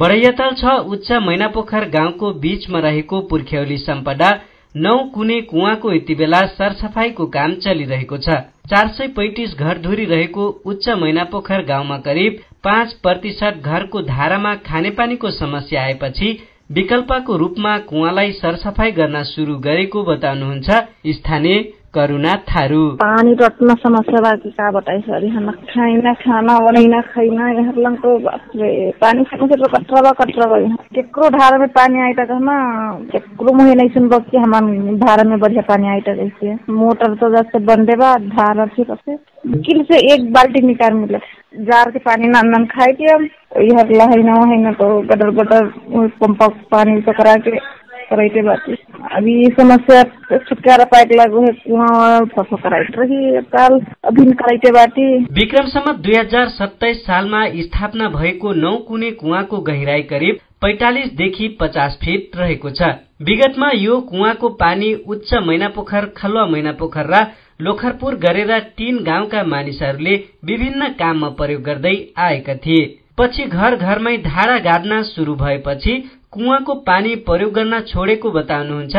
बडैयाताल छ उच्च मैनापोखर गाउँको बीचमा रहेको पुर्ख्यौली सम्पदा नौ कुने कुवाको यति बेला सरसफाईको काम चलिरहेको छ। चार सय पैंतिस घरधुरी रहेको उच्च मैनापोखर गाउँमा करिब पाँच प्रतिशत घरको धारामा खानेपानीको समस्या आएपछि विकल्पको रूपमा कुवालाई सरसफाई गर्न शुरू गरेको बताउनुहुन्छ। स्थानीय करुणा थारू। पानी रट्न समस्या बाकी का बताइस अरे हम खाइना खाना बनैना खैना यहाँ लंको पानी खाने से कटरा कटरा यहाँ केकरो धारा में पानी आइटा कहना केकरो मुहे नहीं सुन कि हम धारा में बढ़िया पानी आइटा कैसे मोटर तो जैसे बंदे बा, धारा से कसे किल से एक बाल्टी निकाल मिले। जार के पानी ना नन खाए के हम यह लहैना वहैना तो गटर गटर पंप पानी तो करा के कराइते बाटी अभी समस्या छुटकारा पाइक लागू फसो कराइट रही काल अभिन कराइते बाटी विक्रमसम्म दुई हजार सत्ताइस सालमा स्थापना भएको नौ कुने कुवाको गहिराई करिब पैंतालिसदेखि पचास फिट रहेको छ। विगतमा यो कुवाको पानी उच्च मैनापोखर खलुवा मैनापोखर र लोखरपुर गरेर तीन गाउँका मानिसहरूले विभिन्न काममा प्रयोग गर्दै आएका थिए। पछि घर घरमै धारा गाड्न शुरू भएपछि कुवाको पानी प्रयोग गर्न छोडेको बताउनुहुन्छ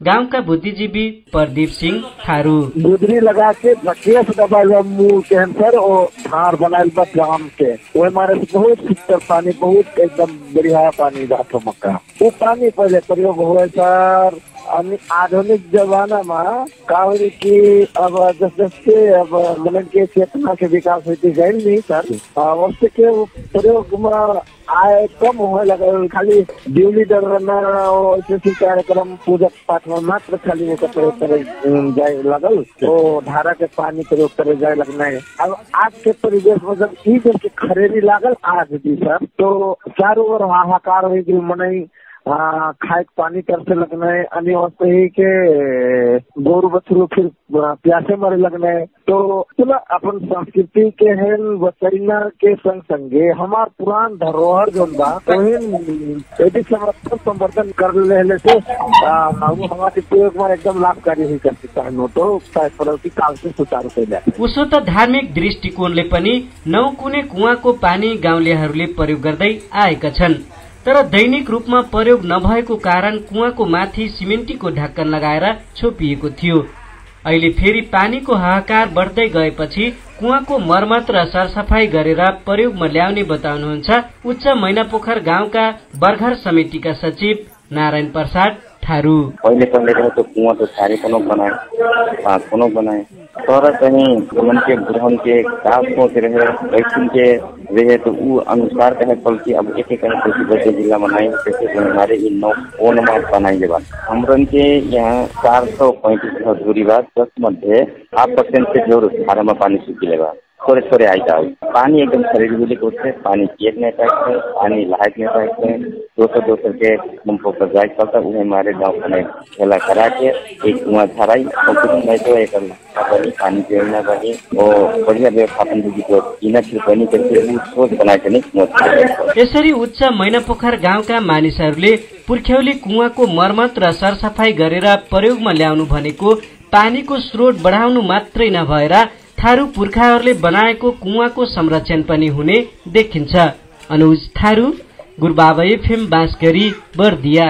गाउँका बुद्धिजीवी प्रदीप सिंह थारू। गुदरी लगा के केस दबाई मुंह कैंसर और बनाए जाम के वो हमारे बहुत शुद्ध पानी बहुत एकदम बढ़िया पानी जातो मक्का। वो पानी पहले प्रयोग हुए सर। अनि आधुनिक जमानामा का हो कि अब जस जस्तै अब मतलब के चेतना के विकास होती गइल नि सर वस्तु के प्रयोगमा आए कम हुए लगल खाली ड्यूली डरना कार्यक्रम पूजा पाठ में मात्र खाली वो प्रयोग करे जाए लगल। तो धारा के पानी प्रयोग करे जाए लगना है। अब आज के परिवेश में जब ई जब के खरेरी लागल आज भी, सर तो चारों ओर हाहाकार हो गई मनई खाए पानी तरसे लगना है अन्य वस्तु ही के, गोरु बछरू फिर प्यासे मरे लगना। है तो चलो, अपन संस्कृति के हैं बचैना के संग संगे हमार पुरान धरोहर जो बा यदि संरक्षण संवर्धन कर ले से हमारे प्रयोग में एकदम लाभकारी हुई कर सकता है तो प्रवृत्ति काल से सुचारू कैला उसो त धार्मिक दृष्टिकोणले पनि, नौ कुने कुवाको पानी गाउँलेहरूले प्रयोग गर्दै आएका छन् तर दैनिक रूपमा प्रयोग नभएको कारण कुवाको माथि सिमेन्टीको ढक्कन लगाएर छोपिएको थियो। अहिले फेरि पानीको हाहाकार बढ्दै गएपछि कुवाको मर्मत र सरसफाई गरेर प्रयोगमा ल्याउने बताउनुहुन्छ उच्च मैनापोखर गाउँका बर्घर समितिका सचिव नारायण प्रसाद थारू। पहिले पहिले रहेको कुवा तो सारे कोनो बनाए कोनो बनाए तर चाहिँ हमन के ग्रहण के रहे तो उ अनुसार कहे पल की अब एक एक कोशी बचे जिला में नहीं कैसे हमारे इन नौ कोन में बनाई के बाद हमरन के यहाँ चार सौ पैंतीस दूरी बाद दस मध्य आठ परसेंट से ज़ोर धारा में पानी सूखी लगा। थोड़े आई जाओ। पानी एकदम शरीर मिले होते पानी पिए नहीं पाते पानी लायक नहीं पाते दोसर दोसर के पंपों पर जाए पड़ता उन्हें हमारे गाँव में खेला करा के एक कुआं नहीं तो एक पानी जोड़ना बनी और बढ़िया व्यवस्थापन जो पीना फिर बनी करके सोच बनाए नहीं यसरी उच्च मैनापोखर गाउँका मानिसहरूले पुर्ख्यौली कुवाको मर्मत र सरसफाई गरेर प्रयोगमा ल्याउनु भनेको पानीको स्रोत बढाउनु मात्रै नभएर थारू पुर्खाहरूले बनाएको कुवाको संरक्षण पनि हुने देखिन्छ। अनुज थारू गुरुबाबा एफएम बाँसगरी बर्दिया।